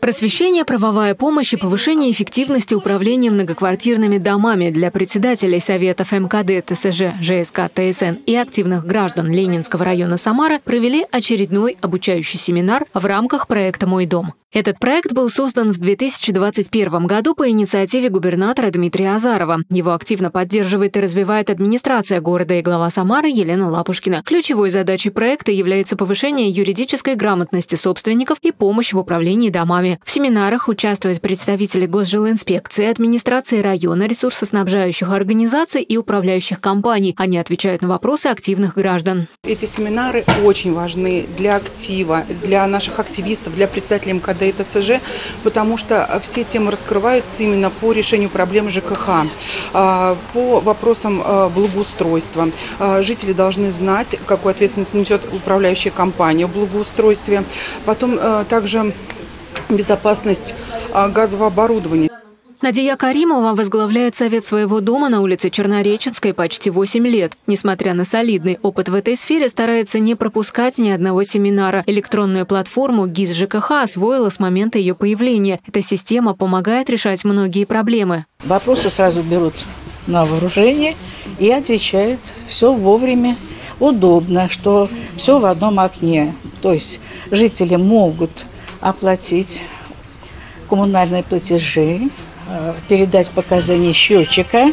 Просвещение, правовая помощь и повышение эффективности управления многоквартирными домами для председателей Советов МКД, ТСЖ, ЖСК, ТСН и активных граждан Ленинского района Самары провели очередной обучающий семинар в рамках проекта «Мой дом». Этот проект был создан в 2021 году по инициативе губернатора Дмитрия Азарова. Его активно поддерживает и развивает администрация города и глава Самары Елена Лапушкина. Ключевой задачей проекта является повышение юридической грамотности собственников и помощь в управлении домами. В семинарах участвуют представители госжилинспекции, администрации района, ресурсоснабжающих организаций и управляющих компаний. Они отвечают на вопросы активных граждан. Эти семинары очень важны для актива, для наших активистов, для представителей МКД и ТСЖ, потому что все темы раскрываются именно по решению проблем ЖКХ, а, по вопросам а, благоустройства. А, жители должны знать, какую ответственность несет управляющая компания в благоустройстве. Потом также безопасность газового оборудования. Надия Каримова возглавляет совет своего дома на улице Чернореченской почти 8 лет. Несмотря на солидный опыт в этой сфере, старается не пропускать ни одного семинара. Электронную платформу ГИС ЖКХ освоила с момента ее появления. Эта система помогает решать многие проблемы. Вопросы сразу берут на вооружение и отвечают все вовремя. Удобно, что все в одном окне. То есть жители могут оплатить коммунальные платежи, Э, передать показания счетчика,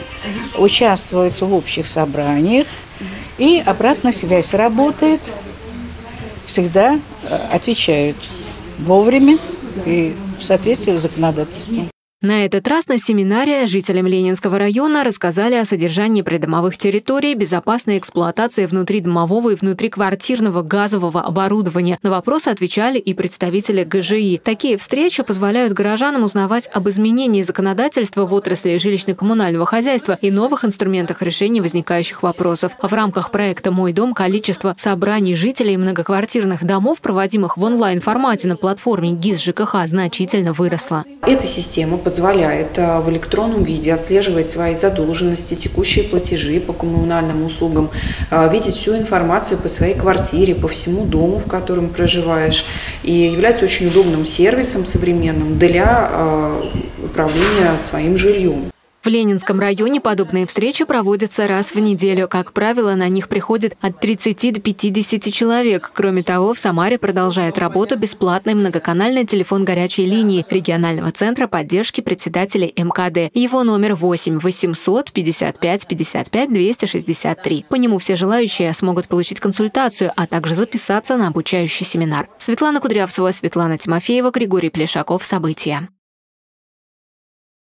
участвовать в общих собраниях. И обратная связь работает. Всегда э, отвечают вовремя и в соответствии с законодательством. На этот раз на семинаре жителям Ленинского района рассказали о содержании придомовых территорий, безопасной эксплуатации внутридомового и внутриквартирного газового оборудования. На вопросы отвечали и представители ГЖИ. Такие встречи позволяют горожанам узнавать об изменении законодательства в отрасли жилищно-коммунального хозяйства и новых инструментах решения возникающих вопросов. В рамках проекта «Мой дом» количество собраний жителей многоквартирных домов, проводимых в онлайн-формате на платформе ГИС ЖКХ, значительно выросло. Эта система позволяет э, в электронном виде отслеживать свои задолженности, текущие платежи по коммунальным услугам, э, видеть всю информацию по своей квартире, по всему дому, в котором проживаешь, и является очень удобным сервисом современным для э, управления своим жильем. В Ленинском районе подобные встречи проводятся раз в неделю. Как правило, на них приходит от 30 до 50 человек. Кроме того, в Самаре продолжает работу бесплатный многоканальный телефон горячей линии регионального центра поддержки председателей МКД. Его номер 8 800 55 55 263. По нему все желающие смогут получить консультацию, а также записаться на обучающий семинар. Светлана Кудрявцева, Светлана Тимофеева, Григорий Плешаков. События.